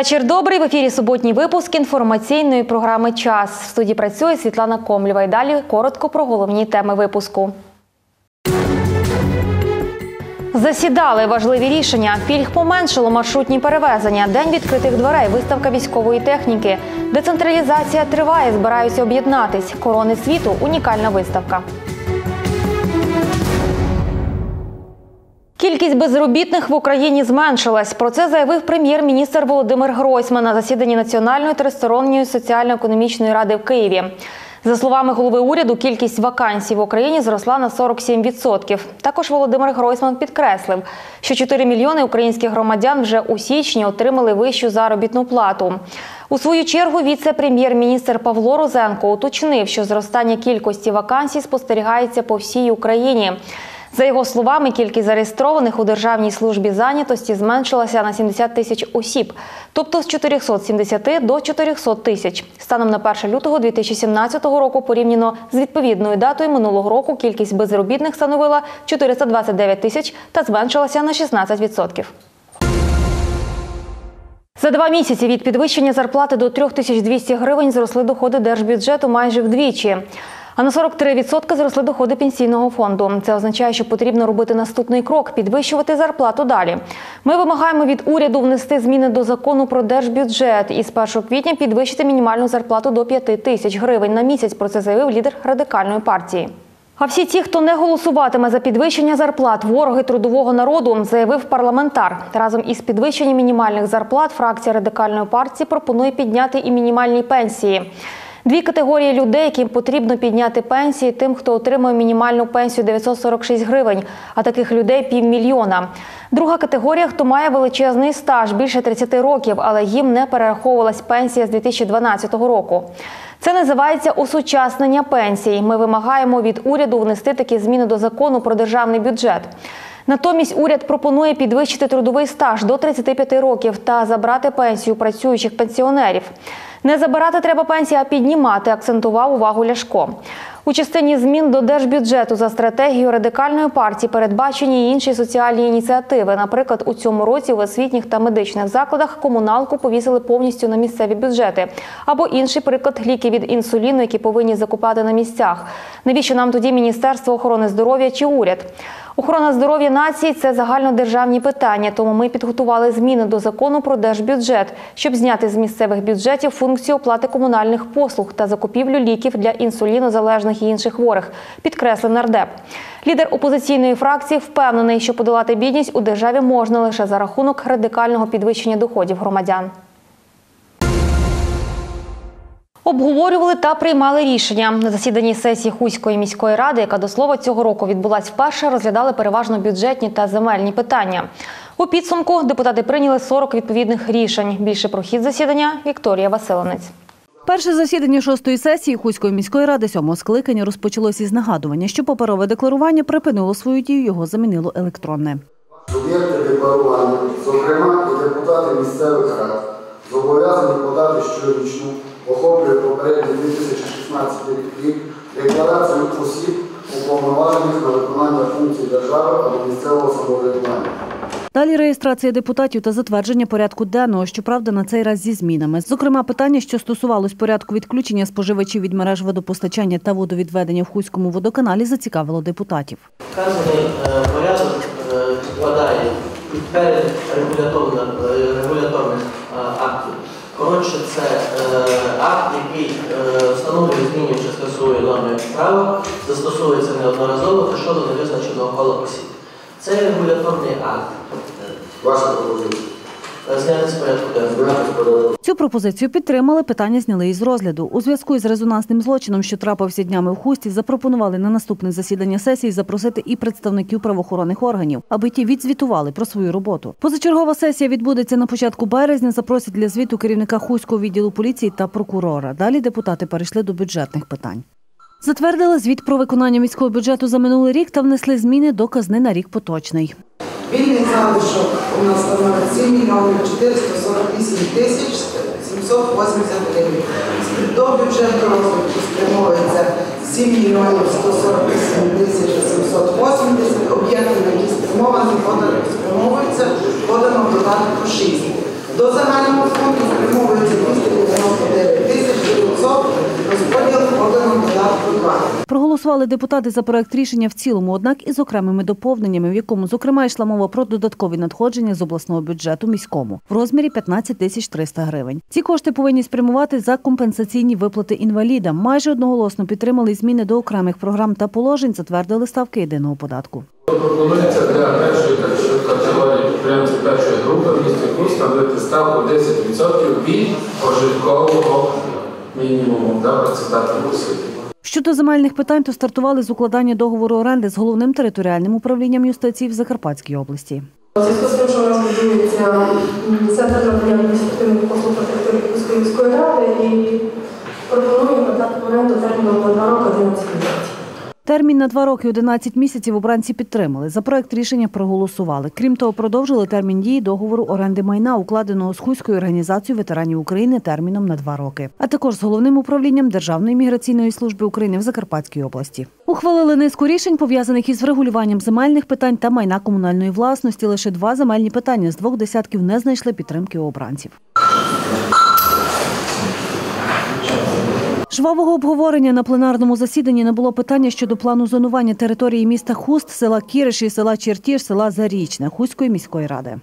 Вечір добрий. В ефірі суботній випуск інформаційної програми Час. В студії працює Світлана Комлєва. І далі коротко про головні теми випуску. Засідали важливі рішення. Пільг поменшило маршрутні перевезення. День відкритих дверей, виставка військової техніки. Децентралізація триває, збираються об'єднатись. Корони світу унікальна виставка. Кількість безробітних в Україні зменшилась. Про це заявив прем'єр-міністр Володимир Гройсман на засіданні Національної тристоронньої соціально-економічної ради в Києві. За словами голови уряду, кількість вакансій в Україні зросла на 47%. Також Володимир Гройсман підкреслив, що 4 мільйони українських громадян вже у січні отримали вищу заробітну плату. У свою чергу віце-прем'єр-міністр Павло Розенко уточнив, що зростання кількості вакансій спостерігається по всій Україні. За його словами, кількість зареєстрованих у Державній службі зайнятості зменшилася на 70 тисяч осіб, тобто з 470 до 400 тисяч. Станом на 1 лютого 2017 року, порівняно з відповідною датою минулого року, кількість безробітних становила 429 тисяч та зменшилася на 16%. За два місяці від підвищення зарплати до 3200 гривень зросли доходи держбюджету майже вдвічі. А на 43% зросли доходи пенсійного фонду. Це означає, що потрібно робити наступний крок підвищувати зарплату далі. Ми вимагаємо від уряду внести зміни до закону про держбюджет і з 1 квітня підвищити мінімальну зарплату до 5 тисяч гривень на місяць. Про це заявив лідер радикальної партії. А всі ті, хто не голосуватиме за підвищення зарплат, вороги трудового народу, заявив парламентар. Разом із підвищенням мінімальних зарплат фракція радикальної партії пропонує підняти і мінімальні пенсії. Дві категорії людей, яким потрібно підняти пенсії, тим, хто отримує мінімальну пенсію 946 гривень, а таких людей півмільйона. Друга категорія, хто має величезний стаж більше 30 років, але їм не перераховувалась пенсія з 2012 року. Це називається осучаснення пенсій. Ми вимагаємо від уряду внести такі зміни до закону про державний бюджет. Натомість уряд пропонує підвищити трудовий стаж до 35 років та забрати пенсію працюючих пенсіонерів. Не забирати треба пенсії, а піднімати, акцентував увагу Ляшко. У частині змін до держбюджету за стратегією радикальної партії передбачені інші соціальні ініціативи. Наприклад, у цьому році в освітніх та медичних закладах комуналку повісили повністю на місцеві бюджети. Або інший приклад ліки від інсуліну, які повинні закупати на місцях. Навіщо нам тоді Міністерство охорони здоров'я чи уряд? Охорона здоров'я нації це загальнодержавні питання, тому ми підготували зміни до закону про держбюджет, щоб зняти з місцевих бюджетів функцію оплати комунальних послуг та закупівлю ліків для інсулінозалежних і інших хворих, підкреслив нардеп. Лідер опозиційної фракції впевнений, що подолати бідність у державі можна лише за рахунок радикального підвищення доходів громадян. Обговорювали та приймали рішення на засіданні сесії Хуської міської ради, яка до слова цього року відбулась вперше, розглядали переважно бюджетні та земельні питання. У підсумку депутати прийняли 40 відповідних рішень. Більше про хід засідання Вікторія Василинець. Перше засідання шостої сесії Хуської міської ради сьомого скликання розпочалося із нагадування, що паперове декларування припинило свою дію, його замінило електронне. Суб'єкти декларування, зокрема і депутати місцевих рад, зобов'язані подати щорічну, охоплює попередній 2016 рік декларацію осіб, уповноважених на виконання функцій держави або місцевого самоврядування. Далі реєстрація депутатів та затвердження порядку денного, щоправда, на цей раз зі змінами. Зокрема, питання, що стосувалось порядку відключення споживачів від мереж водопостачання та водовідведення в Хуському водоканалі, зацікавило депутатів. Вказаний е, порядок е, підпадає під перед е, регуляторних е, актів. Коротше, це е, акт, який е, встановлює зміни чи скасує норми права, застосовується неодноразово та щодо невизначеного кола. Це регуляторний акт. Ваша пропозиція. Цю пропозицію підтримали, питання зняли із розгляду. У зв'язку із резонансним злочином, що трапився днями в Хусті, запропонували на наступне засідання сесії запросити і представників правоохоронних органів, аби ті відзвітували про свою роботу. Позачергова сесія відбудеться на початку березня. Запросять для звіту керівника Хуського відділу поліції та прокурора. Далі депутати перейшли до бюджетних питань. Затвердили звіт про виконання міського бюджету за минулий рік та внесли зміни до казни на рік поточний. Вільний залишок у нас становить 7 мільйонів 448 тисяч 780 гривень. До бюджету розвитку спрямовується 7 мільйонів 148 тисяч 780. Об'єкти, на які спрямовані, спрямовуються, подано додатку 6. До загального фонду спрямовується 299 тисяч 900, розподіл поданого додатку 2. Проголосували депутати за проект рішення в цілому, однак із окремими доповненнями, в якому, зокрема, йшла мова про додаткові надходження з обласного бюджету міському в розмірі 15 тисяч 300 гривень. Ці кошти повинні спрямувати за компенсаційні виплати інвалідам. Майже одноголосно підтримали зміни до окремих програм та положень, затвердили ставки єдиного податку. Пропонується для першої категорії підприємців першої групи в місті Хуст ставити ставку 10% від прожиткового мінімуму для працездатних осіб. Щодо земельних питань, то стартували з укладання договору оренди з головним територіальним управлінням юстиції в Закарпатській області. У зв'язку з тим, що у нас будується центр надання адміністративних послуг на території міської ради і пропонуємо надати оренду терміном на 2 роки 11 місяців. Термін на два роки 11 місяців обранці підтримали. За проект рішення проголосували. Крім того, продовжили термін дії договору оренди майна, укладеного з Хуською організацією ветеранів України терміном на два роки, а також з головним управлінням Державної міграційної служби України в Закарпатській області. Ухвалили низку рішень, пов'язаних із врегулюванням земельних питань та майна комунальної власності. Лише два земельні питання з двох десятків не знайшли підтримки обранців. Жвавого обговорення на пленарному засіданні не було питання щодо плану зонування території міста Хуст, села Кіриш і села Чертіж, села Зарічне Хуської міської ради.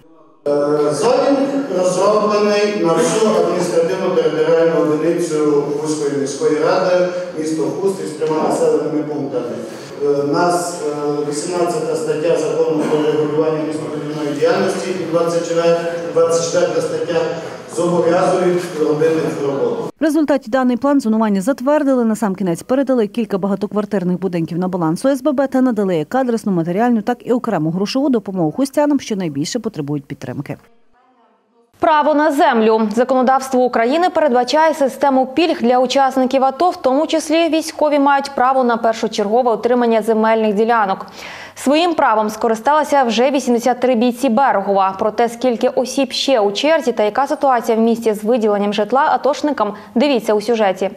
Зонінг розроблений на всю адміністративну територіальну одиницю Хуської міської ради, місто Хуст із трьома населеними пунктами. Е, Нас е, 18 стаття закону про регулювання містобудівної діяльності і 24, 24 стаття зобов'язують робити цю роботу. В результаті даний план зонування затвердили. Насамкінець передали кілька багатоквартирних будинків на баланс ОСББ та надали як адресну, матеріальну, так і окрему грошову допомогу хустянам, що найбільше потребують підтримки. Право на землю. Законодавство України передбачає систему пільг для учасників АТО, в тому числі військові мають право на першочергове отримання земельних ділянок. Своїм правом скористалися вже 83 бійці Берегова. Про те, скільки осіб ще у черзі та яка ситуація в місті з виділенням житла атошникам, дивіться у сюжеті.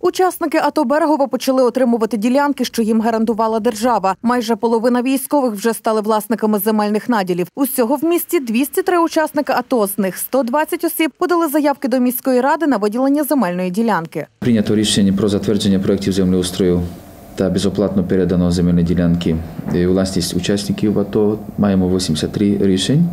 Учасники АТО Берегова почали отримувати ділянки, що їм гарантувала держава. Майже половина військових вже стали власниками земельних наділів. Усього в місті 203 учасника АТО. З них 120 осіб подали заявки до міської ради на виділення земельної ділянки. Прийнято рішення про затвердження проєктів землеустрою та безоплатно передано земельні ділянки власність учасників АТО. Маємо 83 рішень.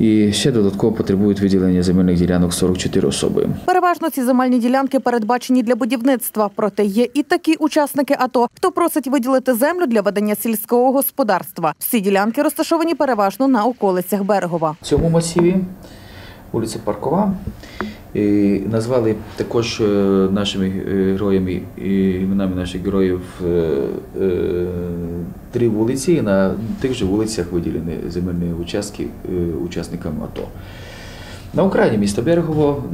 І ще додатково потребують виділення земельних ділянок 44 особи. Переважно ці земельні ділянки передбачені для будівництва. Проте є і такі учасники АТО, хто просить виділити землю для ведення сільського господарства. Всі ділянки розташовані переважно на околицях Берегова. В цьому масиві вулиця Паркова. І назвали також е, нашими е, героями і іменами наших героїв е, три вулиці. На тих же вулицях виділені земельні участки учасникам АТО. На Україні місто Берегово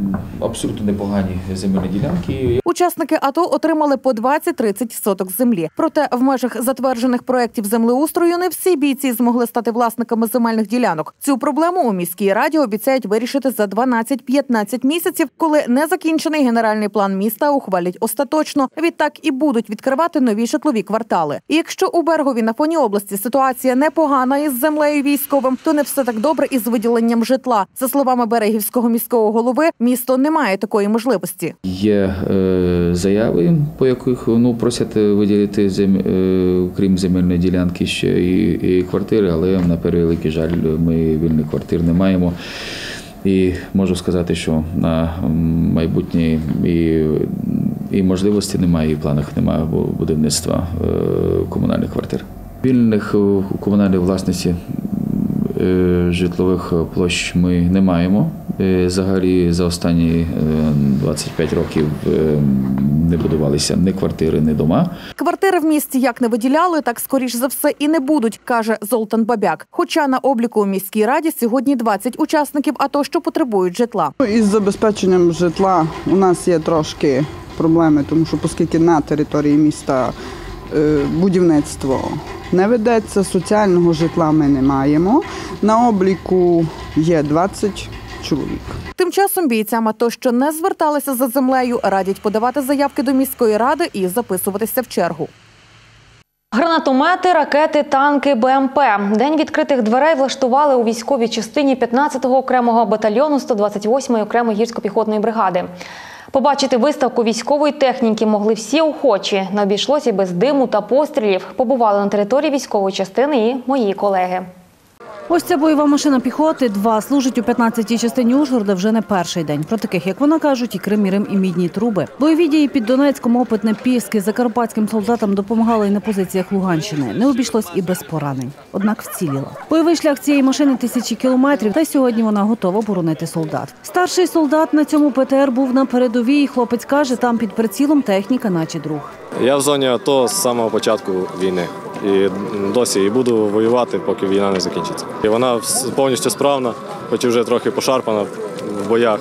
абсолютно непогані земельні ділянки. Учасники АТО отримали по 20-30 соток землі. Проте в межах затверджених проєктів землеустрою не всі бійці змогли стати власниками земельних ділянок. Цю проблему у міській раді обіцяють вирішити за 12-15 місяців, коли незакінчений генеральний план міста ухвалять остаточно. Відтак і будуть відкривати нові житлові квартали. І якщо у Бергові на фоні області ситуація непогана із землею військовим, то не все так добре із виділенням житла. За словами берегівського міського голови, місто не має такої можливості. Є е, заяви, по яких ну, просять виділити зем, е, крім земельної ділянки ще і, і квартири, але на превеликий жаль, ми вільних квартир не маємо. І можу сказати, що на майбутнє і, і можливості немає, і в планах немає будівництва е, комунальних квартир. Вільних е, у комунальній власності е, житлових площ ми не маємо. Е, Взагалі за останні е, 25 років е, не будувалися ні квартири, ні дома. Квартири в місті як не виділяли, так скоріш за все і не будуть, каже Золтан Бабяк. Хоча на обліку у міській раді сьогодні 20 учасників АТО, що потребують житла. Ну, Із забезпеченням житла у нас є трошки проблеми, тому що оскільки на території міста е, будівництво не ведеться, соціального житла ми не маємо. На обліку є 20 чоловік. Тим часом бійцям АТО, що не зверталися за землею, радять подавати заявки до міської ради і записуватися в чергу. Гранатомети, ракети, танки, БМП. День відкритих дверей влаштували у військовій частині 15-го окремого батальйону 128-ї окремої гірсько-піхотної бригади. Побачити виставку військової техніки могли всі охочі. Не обійшлося без диму та пострілів. Побували на території військової частини і мої колеги. Ось ця бойова машина піхоти 2 служить у 15-й частині Ужгорода вже не перший день. Про таких, як вона кажуть, і Крим, і Рим, і мідні труби. Бойові дії під Донецьком, опитне Піски, закарпатським солдатам допомагали і на позиціях Луганщини. Не обійшлось і без поранень. Однак вціліла. Бойовий шлях цієї машини тисячі кілометрів, та сьогодні вона готова боронити солдат. Старший солдат на цьому ПТР був на передовій. Хлопець каже, там під прицілом техніка, наче друг. Я в зоні АТО з самого початку війни. І досі і буду воювати, поки війна не закінчиться. І вона повністю справна, хоч і вже трохи пошарпана в боях.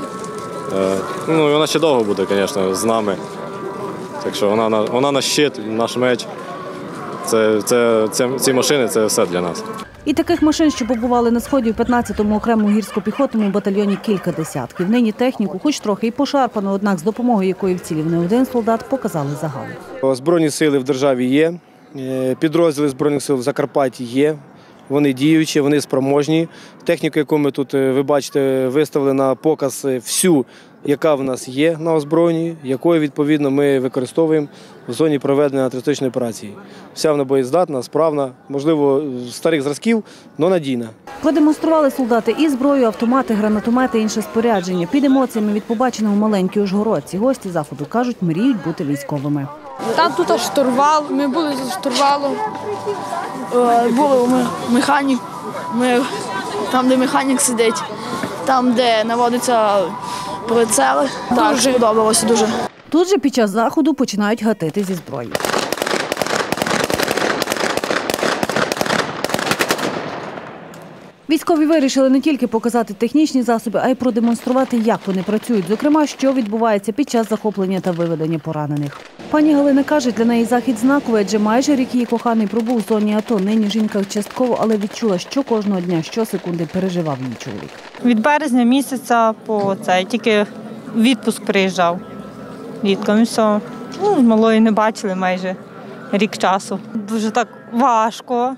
Е, Ну і вона ще довго буде, звісно, з нами. Так що вона, на- вона наш щит, наш меч. Це, це, це, ці машини це все для нас. І таких машин, що побували на сході в 15-му окремому гірсько-піхотному батальйоні кілька десятків. Нині техніку, хоч трохи і пошарпано, однак з допомогою якої вцілів не один солдат, показали загал. Збройні сили в державі є, підрозділи Збройних сил в Закарпатті є. Вони діючі, вони спроможні. Техніку, яку ми тут, е, ви бачите, виставили на показ е, всю, яка в нас є на озброєнні, якою відповідно ми використовуємо в зоні проведення антитерористичної операції. Вся вона боєздатна, справна, можливо, старих зразків, але надійна. Продемонстрували солдати і зброю, автомати, гранатомети, інше спорядження. Під емоціями від побаченого маленькі ужгородці. Гості заходу кажуть, мріють бути військовими. Там тут штурвал, ми були за штурвалом. Е, Були ми механік, ми, там, де механік сидить, там, де наводиться прицели. Так, сподобалося дуже. Тут же під час заходу починають гатити зі зброї. Військові вирішили не тільки показати технічні засоби, а й продемонструвати, як вони працюють. Зокрема, що відбувається під час захоплення та виведення поранених. Пані Галина каже, для неї захід знаковий, адже майже рік її коханий пробув в зоні АТО. Нині жінка частково, але відчула, що кожного дня, щосекунди переживав її чоловік. Від березня місяця по цей тільки відпуск приїжджав літком і все. Ну, малої не бачили майже рік часу. Дуже так важко.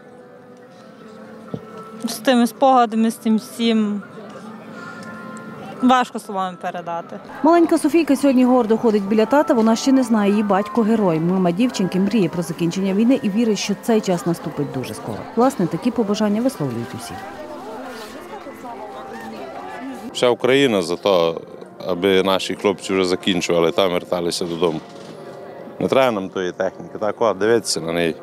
З тими спогадами, з тим всім. Важко словами передати. Маленька Софійка сьогодні гордо ходить біля тата. Вона ще не знає її батько герой. Мама дівчинки мріє про закінчення війни і вірить, що цей час наступить дуже скоро. Власне, такі побажання висловлюють усі. Вся Україна за те, аби наші хлопці вже закінчували там верталися додому. Не треба нам тої техніки, так от дивитися на неї.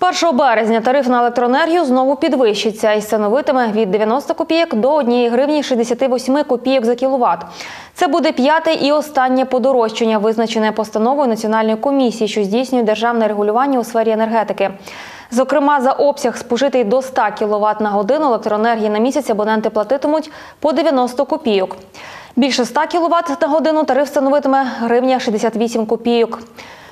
З 1 березня тариф на електроенергію знову підвищиться і становитиме від 90 копійок до 1 гривні 68 копійок за кіловат. Це буде п'яте і останнє подорожчання, визначене постановою Національної комісії, що здійснює державне регулювання у сфері енергетики. Зокрема, за обсяг спожитий до 100 кВт на годину електроенергії на місяць абоненти платитимуть по 90 копійок. Більше 100 кВт на годину тариф становитиме гривня 68 копійок.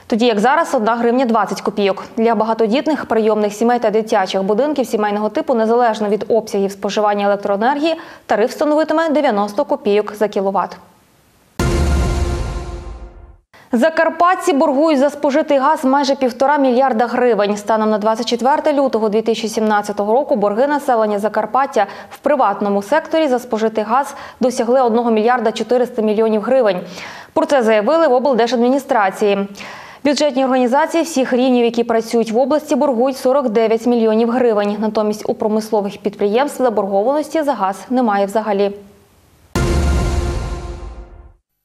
Тоді як зараз 1 гривня 20 копійок. Для багатодітних прийомних сімей та дитячих будинків сімейного типу, незалежно від обсягів споживання електроенергії, тариф становитиме 90 копійок за кіловат. Закарпатці боргують за спожитий газ майже півтора мільярда гривень. Станом на 24 лютого 2017 року борги населення Закарпаття в приватному секторі за спожитий газ досягли 1 мільярда 400 мільйонів гривень. Про це заявили в облдержадміністрації. Бюджетні організації всіх рівнів, які працюють в області, боргують 49 мільйонів гривень. Натомість у промислових підприємств заборгованості за газ немає взагалі.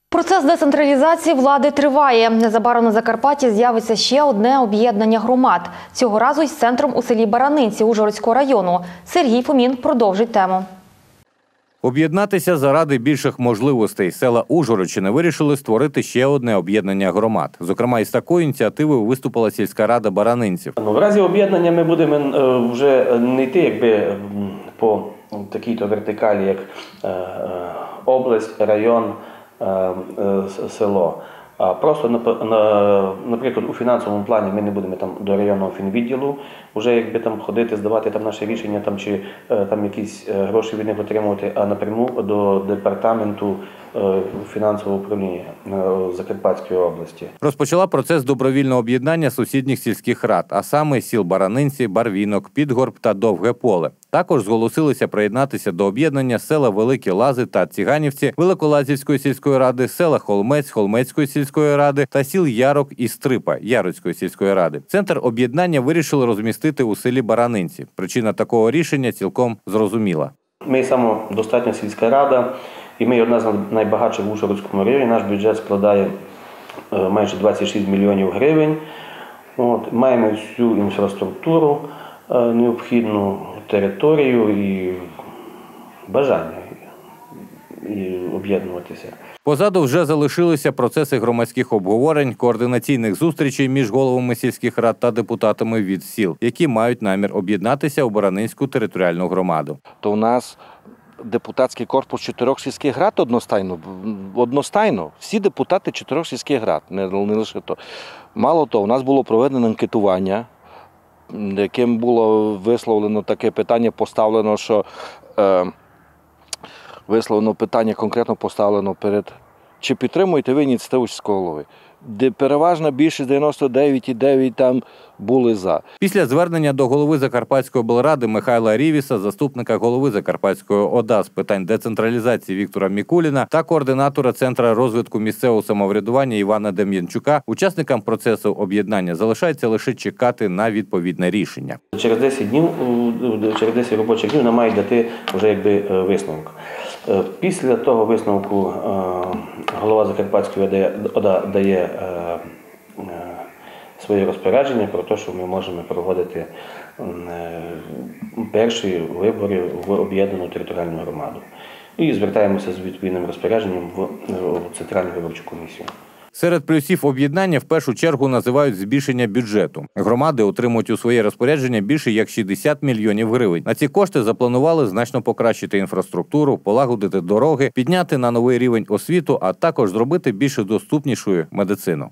Процес децентралізації влади триває. Незабаром на Закарпатті з'явиться ще одне об'єднання громад. Цього разу із центром у селі Баранинці Ужгородського району. Сергій Фомін продовжить тему. Об'єднатися заради більших можливостей села Ужгородщини вирішили створити ще одне об'єднання громад. Зокрема, із такою ініціативою виступила сільська рада баранинців. Ну, в разі об'єднання ми будемо е, вже не йти якби по такій-то вертикалі, як е, е, область, район, село. Просто на, наприклад, у фінансовому плані ми не будемо там до районного фінвідділу вже якби там ходити, здавати там наше рішення там чи е, там якісь е, гроші від них отримувати, а напряму до департаменту е, фінансового управління Закарпатської області. Розпочала процес добровільного об'єднання сусідніх сільських рад, а саме сіл Баранинці, Барвінок, Підгорб та Довге Поле. Також зголосилися приєднатися до об'єднання села Великі Лази та Ціганівці Великолазівської сільської ради, села Холмець Холмецької сільської ради та сіл Ярок і Стрипа Яроцької сільської ради. Центр об'єднання вирішили розмістити у селі Баранинці. Причина такого рішення цілком зрозуміла. Ми самодостатня сільська рада, і ми одна з найбагатших в Ужгородському районі. Наш бюджет складає е, майже 26 мільйонів гривень. От, маємо всю інфраструктуру, е, необхідну територію і бажання і об'єднуватися. Позаду вже залишилися процеси громадських обговорень, координаційних зустрічей між головами сільських рад та депутатами від сіл, які мають намір об'єднатися у Баранинську територіальну громаду. то у нас депутатський корпус чотирьох сільських рад одностайно. Одностайно. Всі депутати чотирьох сільських рад, не, не лише то. Мало того, у нас було проведено анкетування, яким було висловлено таке питання, поставлено, що е, висловлено питання конкретно поставлено перед. Чи підтримуєте ви ініціативу сільського голови? Де переважна більшість 99,9 там були за. Після звернення до голови Закарпатської облради Михайла Рівіса, заступника голови Закарпатської ОДА з питань децентралізації Віктора Мікуліна та координатора Центру розвитку місцевого самоврядування Івана Дем'янчука, учасникам процесу об'єднання залишається лише чекати на відповідне рішення. Через 10 днів, через 10 робочих днів нам мають дати вже якби е, висновок. Е, Після того висновку е, голова Закарпатської ОДА дає е, своє розпорядження про те, що ми можемо проводити перші вибори в об'єднану територіальну громаду. І звертаємося з відповідним розпорядженням в Центральну виборчу комісію. Серед плюсів об'єднання в першу чергу називають збільшення бюджету. Громади отримують у своє розпорядження більше як 60 мільйонів гривень. На ці кошти запланували значно покращити інфраструктуру, полагодити дороги, підняти на новий рівень освіту, а також зробити більш доступнішою медицину.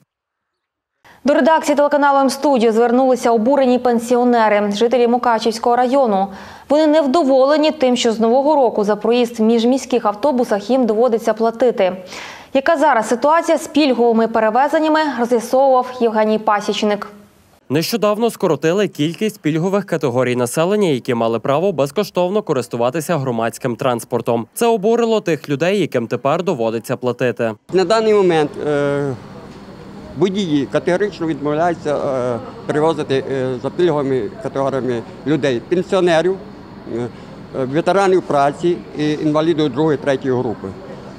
До редакції телеканалу М-студіо звернулися обурені пенсіонери, жителі Мукачівського району. Вони невдоволені тим, що з нового року за проїзд в міжміських автобусах їм доводиться платити. Яка зараз ситуація з пільговими перевезеннями, роз'ясовував Євгеній Пасічник. Нещодавно скоротили кількість пільгових категорій населення, які мали право безкоштовно користуватися громадським транспортом. Це обурило тих людей, яким тепер доводиться платити. На даний момент е, водії категорично відмовляються е, перевозити е, за пільговими категоріями людей пенсіонерів, е, ветеранів праці і інвалідів другої третьої групи.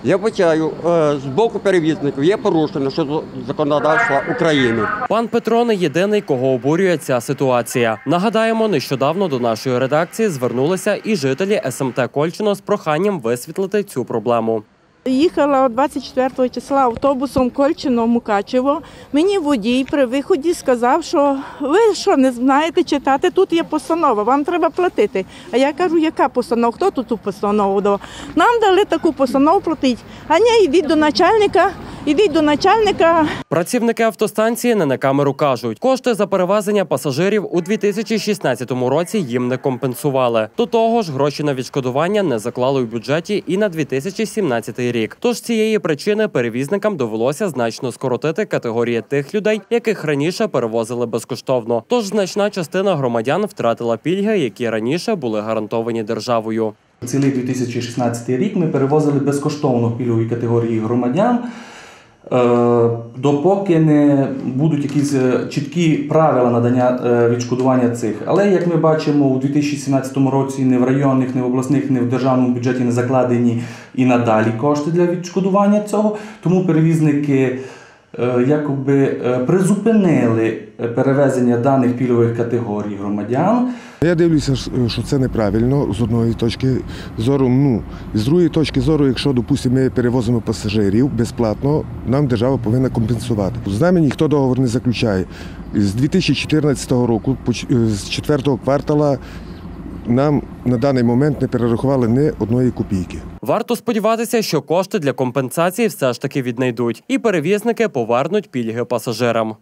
Я вбачаю, е, з боку перевізників є порушення щодо законодавства України. Пан Петро не єдиний, кого обурює ця ситуація. Нагадаємо, нещодавно до нашої редакції звернулися і жителі СМТ Кольчино з проханням висвітлити цю проблему. Їхала 24 числа автобусом Кольчино-Мукачево. Мені водій при виході сказав, що ви що не знаєте читати, тут є постанова, вам треба платити. А я кажу, яка постанова? Хто тут ту постанову дав? Нам дали таку постанову платити. А ні, йдіть до начальника, йдіть до начальника. Працівники автостанції не на камеру кажуть, кошти за перевезення пасажирів у 2016 році їм не компенсували. До того ж, гроші на відшкодування не заклали у бюджеті і на 2017 рік. Тож з цієї причини перевізникам довелося значно скоротити категорії тих людей, яких раніше перевозили безкоштовно. Тож значна частина громадян втратила пільги, які раніше були гарантовані державою. Цілий 2016 рік ми перевозили безкоштовно пільгові категорії громадян, допоки не будуть якісь е, чіткі правила надання е, відшкодування цих. Але як ми бачимо, у 2017 році не в районних, не в обласних, не в державному бюджеті не закладені і надалі кошти для відшкодування цього. Тому перевізники е, якоби е, призупинили е, перевезення даних пільгових категорій громадян. Я дивлюся, що це неправильно з одної точки зору. Ну з другої точки зору, якщо допустимо, ми перевозимо пасажирів безплатно, нам держава повинна компенсувати. З нами ніхто договор не заключає. З 2014 року, з четвертого квартала, нам на даний момент не перерахували ні одної копійки. Варто сподіватися, що кошти для компенсації все ж таки віднайдуть, і перевізники повернуть пільги пасажирам.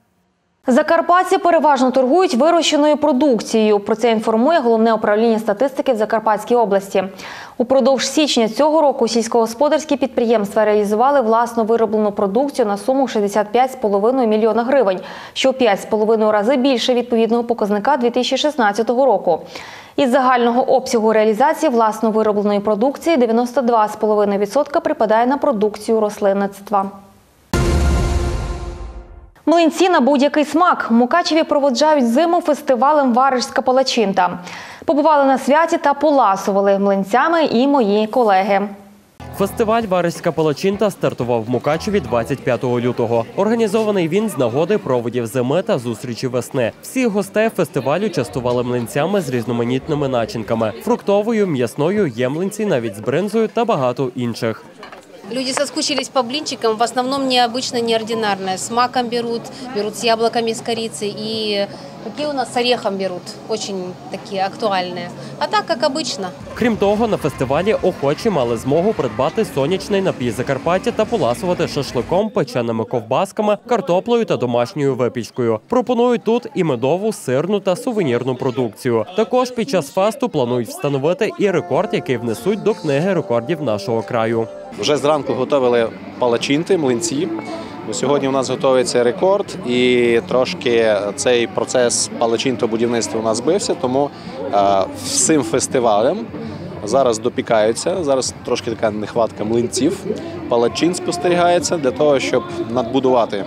Закарпатці переважно торгують вирощеною продукцією. Про це інформує головне управління статистики в Закарпатській області. Упродовж січня цього року сільськогосподарські підприємства реалізували власну вироблену продукцію на суму 65,5 мільйона гривень, що в 5,5 рази більше відповідного показника 2016 року. Із загального обсягу реалізації власно виробленої продукції 92,5% припадає на продукцію рослинництва. Млинці на будь-який смак. Мукачеві проводжають зиму фестивалем Варежська палачинта. Побували на святі та поласували млинцями і мої колеги. Фестиваль Варежська палачинта стартував в Мукачеві 25 лютого. Організований він з нагоди проводів зими та зустрічі весни. Всіх гостей фестивалю частували млинцями з різноманітними начинками: фруктовою, м'ясною, є млинці навіть з бринзою та багато інших. Люди соскучились по блинчикам, в основном необычно, неординарное. С маком берут, берут с яблоками, с корицей. И какие у нас с орехом берут, очень такие актуальные. А так, как обычно. Крім того, на фестивалі охочі мали змогу придбати сонячний напій Закарпаття та поласувати шашликом, печеними ковбасками, картоплею та домашньою випічкою. Пропонують тут і медову, сирну та сувенірну продукцію. Також під час фесту планують встановити і рекорд, який внесуть до книги рекордів нашого краю. Вже зранку готували палачинти, млинці. Сьогодні у нас готується рекорд, і трошки цей процес палачинтобудівництва у нас збився, тому е, всім фестивалем зараз допікаються. Зараз трошки така нехватка млинців. Палачин спостерігається для того, щоб надбудувати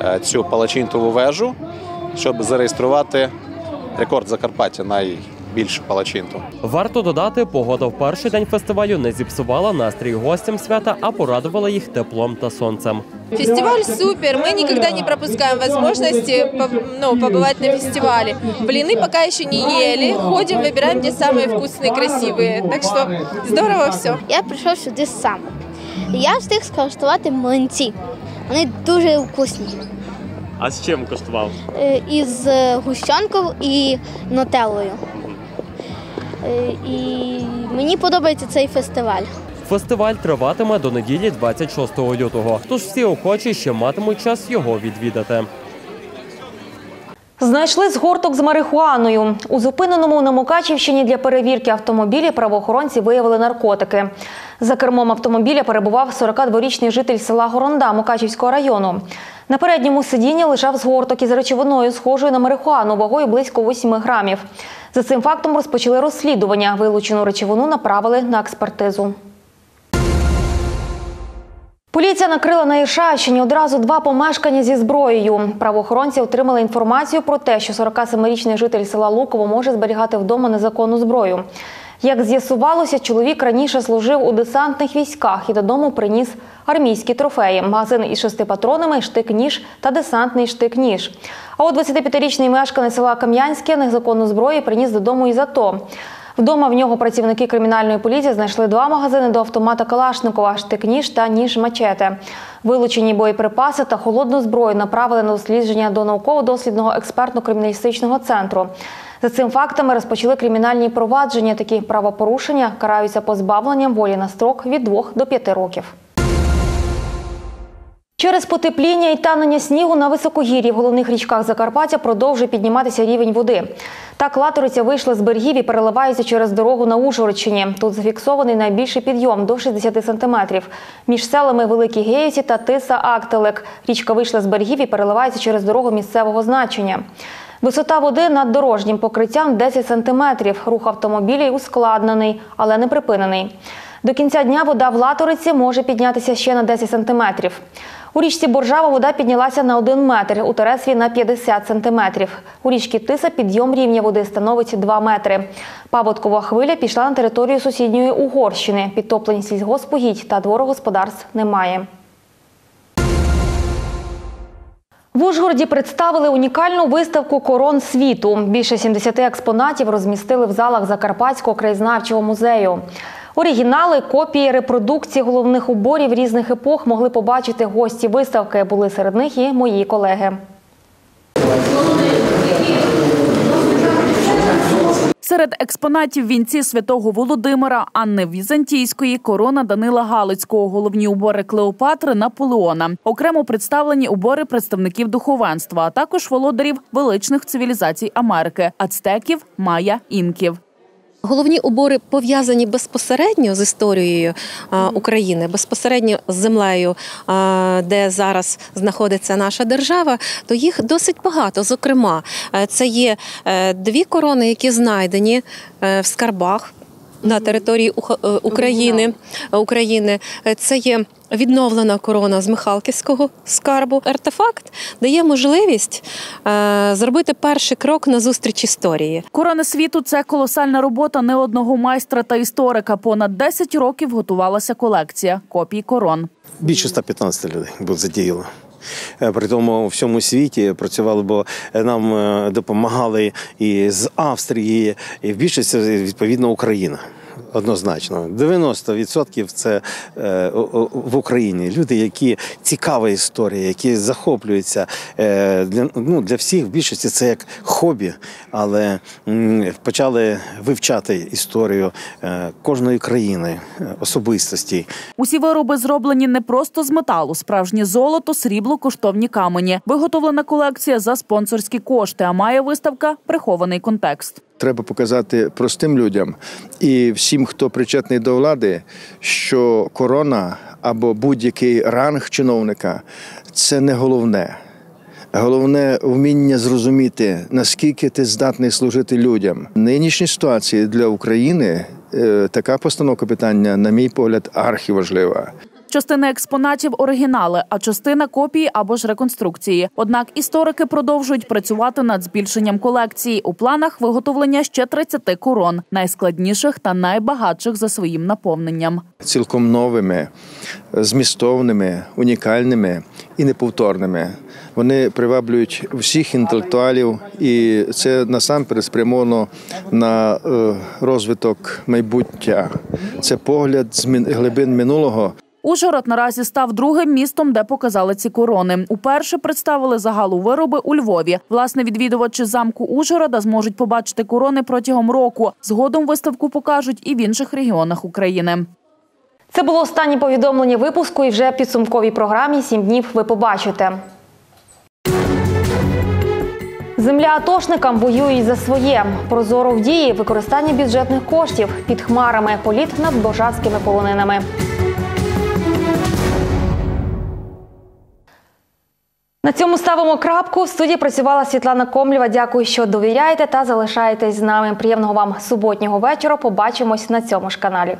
е, цю палачинтову вежу, щоб зареєструвати рекорд Закарпаття найбільшу палачинту. Варто додати, погода в перший день фестивалю не зіпсувала настрій гостям свята, а порадувала їх теплом та сонцем. Фестиваль супер, мы никогда не пропускаем возможности по- ну, побывать на фестивале. Блины пока еще не ели, ходим, выбираем, где самые вкусные, красивые. Так что здорово все. Я прийшов сюди сам. Я встиг скуштувати млинці. Вони дуже вкусні. А з чим коштував? Е, Із е, гущонкою і нутеллою. Е, І мені подобається цей фестиваль. Фестиваль триватиме до неділі 26 лютого. Тож всі охочі ще матимуть час його відвідати. Знайшли згорток з марихуаною. У зупиненому на Мукачівщині для перевірки автомобілі правоохоронці виявили наркотики. За кермом автомобіля перебував 42-річний житель села Горонда Мукачівського району. На передньому сидінні лежав згорток із речовиною, схожою на марихуану, вагою близько 8 грамів. За цим фактом розпочали розслідування. Вилучену речовину направили на експертизу. Поліція накрила на Іршавщині одразу два помешкання зі зброєю. Правоохоронці отримали інформацію про те, що 47-річний житель села Луково може зберігати вдома незаконну зброю. Як з'ясувалося, чоловік раніше служив у десантних військах і додому приніс армійські трофеї: магазин із шести патронами, штик-ніж та десантний штик-ніж. А от 25-річний мешканець села Кам'янське незаконну зброю приніс додому із АТО. Вдома в нього працівники кримінальної поліції знайшли два магазини до автомата Калашникова, штик-ніж та ніж мачете. Вилучені боєприпаси та холодну зброю направили на дослідження до науково-дослідного експертно-криміналістичного центру. За цим фактами розпочали кримінальні провадження. Такі правопорушення караються позбавленням волі на строк від 2 до 5 років. Через потепління і танення снігу на високогір'ї в головних річках Закарпаття продовжує підніматися рівень води. Так латориця вийшла з берегів і переливається через дорогу на Ужгородщині. Тут зафіксований найбільший підйом до 60 сантиметрів. Між селами Великі Геївці та Тиса Актелек. Річка вийшла з берегів і переливається через дорогу місцевого значення. Висота води над дорожнім покриттям 10 сантиметрів. Рух автомобілів ускладнений, але не припинений. До кінця дня вода в Латориці може піднятися ще на 10 сантиметрів. У річці Боржава вода піднялася на 1 метр, у Тересві на 50 сантиметрів. У річці Тиса підйом рівня води становить 2 метри. Паводкова хвиля пішла на територію сусідньої Угорщини. Підтоплень сільгоспогідь та дворогосподарств немає. В Ужгороді представили унікальну виставку корон світу. Більше 70 експонатів розмістили в залах Закарпатського краєзнавчого музею. Оригінали, копії, репродукції головних уборів різних епох могли побачити гості виставки. Були серед них і мої колеги. Серед експонатів вінці святого Володимира, Анни Візантійської, корона Данила Галицького, головні убори Клеопатри Наполеона. Окремо представлені убори представників духовенства, а також володарів величних цивілізацій Америки ацтеків, майя, інків. Головні убори пов'язані безпосередньо з історією України, безпосередньо з землею, де зараз знаходиться наша держава, то їх досить багато. Зокрема, е, це є е, дві корони, які знайдені е, в скарбах. На території е, України України Е, це є відновлена корона з Михалківського скарбу. Артефакт дає можливість е, зробити перший крок на зустріч історії. Корони світу це колосальна робота не одного майстра та історика. Понад 10 років готувалася колекція копій корон. Більше 115 людей було задіяло. Е, При тому у всьому світі працювали, бо нам е, допомагали і з Австрії, і в більшості відповідно Україна. Однозначно, 90% це е, в Україні. Люди, які цікава історія, які захоплюються е, для, ну, для всіх в більшості це як хобі, але почали вивчати історію е, кожної країни, особистості. Усі вироби зроблені не просто з металу, справжнє золото, срібло, коштовні камені. Виготовлена колекція за спонсорські кошти, а має виставка прихований контекст. Треба показати простим людям і всім, хто причетний до влади, що корона або будь-який ранг чиновника це не головне. Головне вміння зрозуміти, наскільки ти здатний служити людям. Нинішній ситуації для України е, така постановка питання, на мій погляд, архіважлива. Частина експонатів оригінали, а частина копії або ж реконструкції. Однак історики продовжують працювати над збільшенням колекції. У планах виготовлення ще 30 корон, найскладніших та найбагатших за своїм наповненням. цілком новими, змістовними, унікальними і неповторними. Вони приваблюють всіх інтелектуалів, і це насамперед спрямовано на е, розвиток майбуття. Це погляд з глибин минулого. Ужгород наразі став другим містом, де показали ці корони. Уперше представили загалу вироби у Львові. Власне, відвідувачі замку Ужгорода зможуть побачити корони протягом року. Згодом виставку покажуть і в інших регіонах України. Це було останнє повідомлення випуску, і вже підсумковій програмі «Сім днів ви побачите. Земля атошникам воюють за своє. Прозоро в дії використання бюджетних коштів під хмарами, політ над божатськими полонинами. На цьому ставимо крапку. В студії працювала Світлана Комлєва. Дякую, що довіряєте та залишаєтесь з нами. Приємного вам суботнього вечора. Побачимось на цьому ж каналі.